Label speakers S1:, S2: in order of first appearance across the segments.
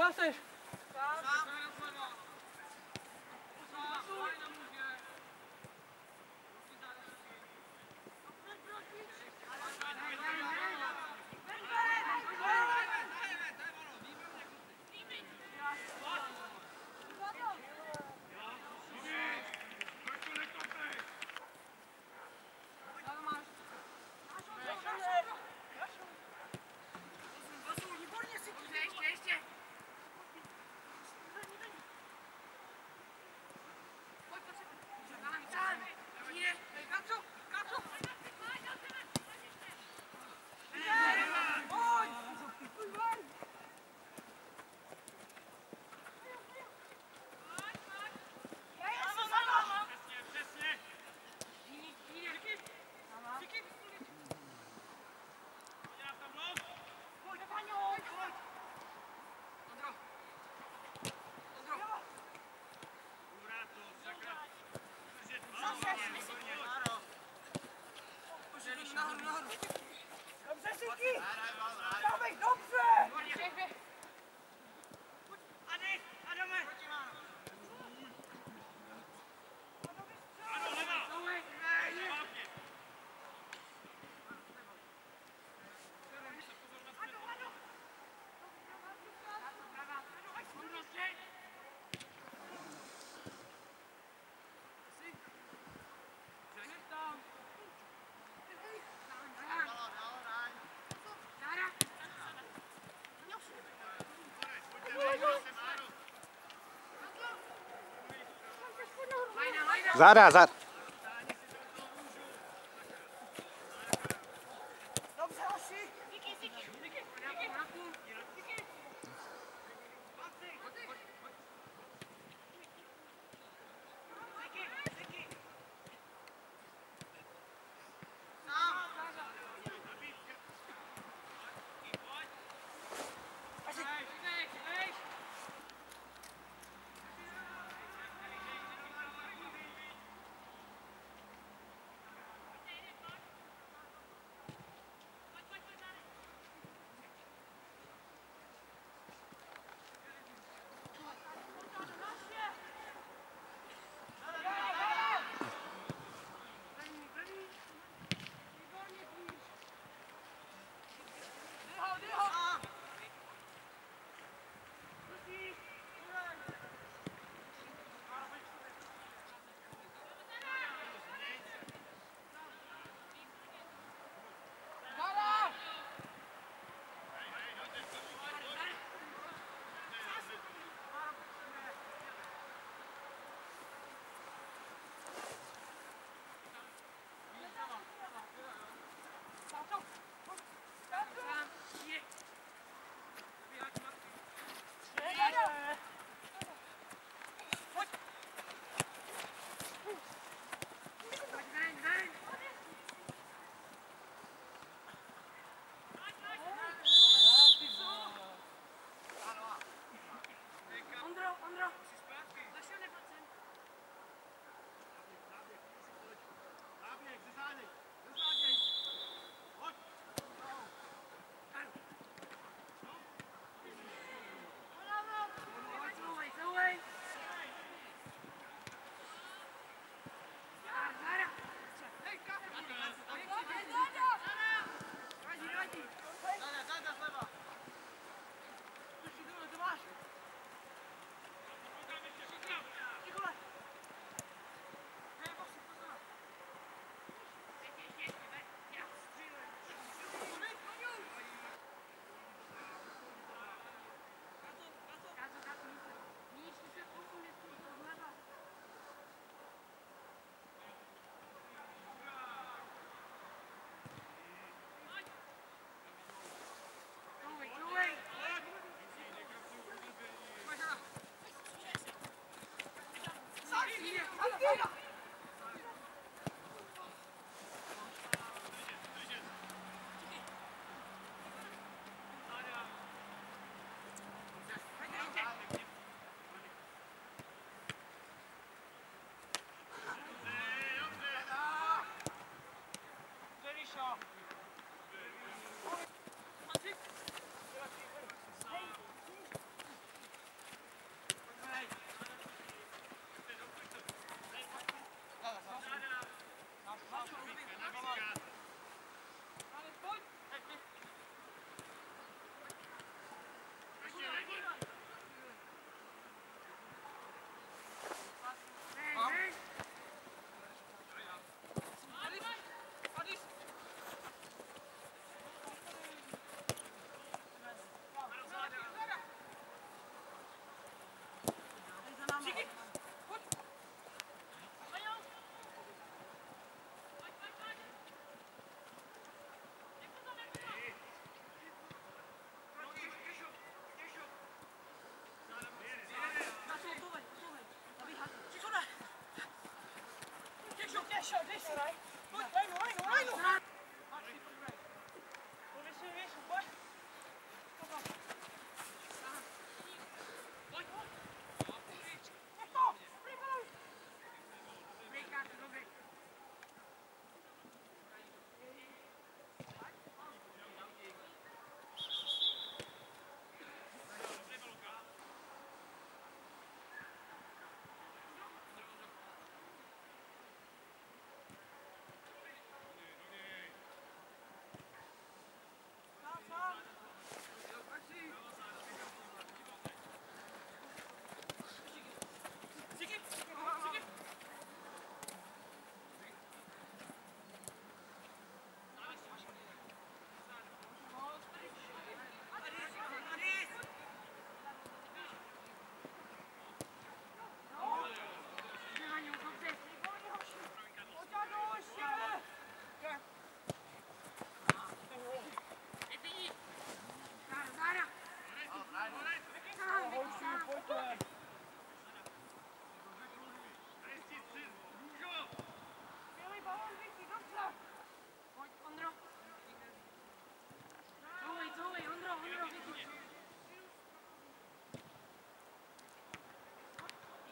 S1: Filipe,
S2: Záda.
S1: Dobře,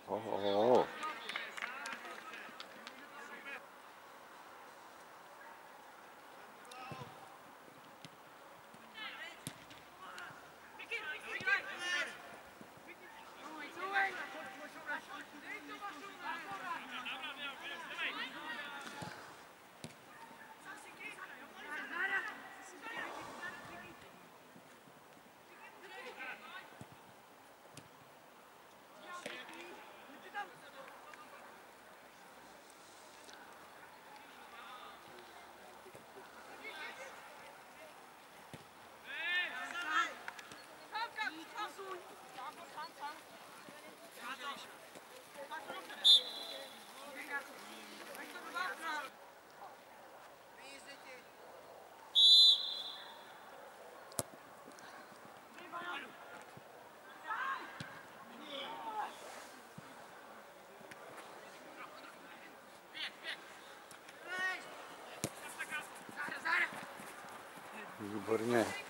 S1: 哦
S2: 哦 Borne.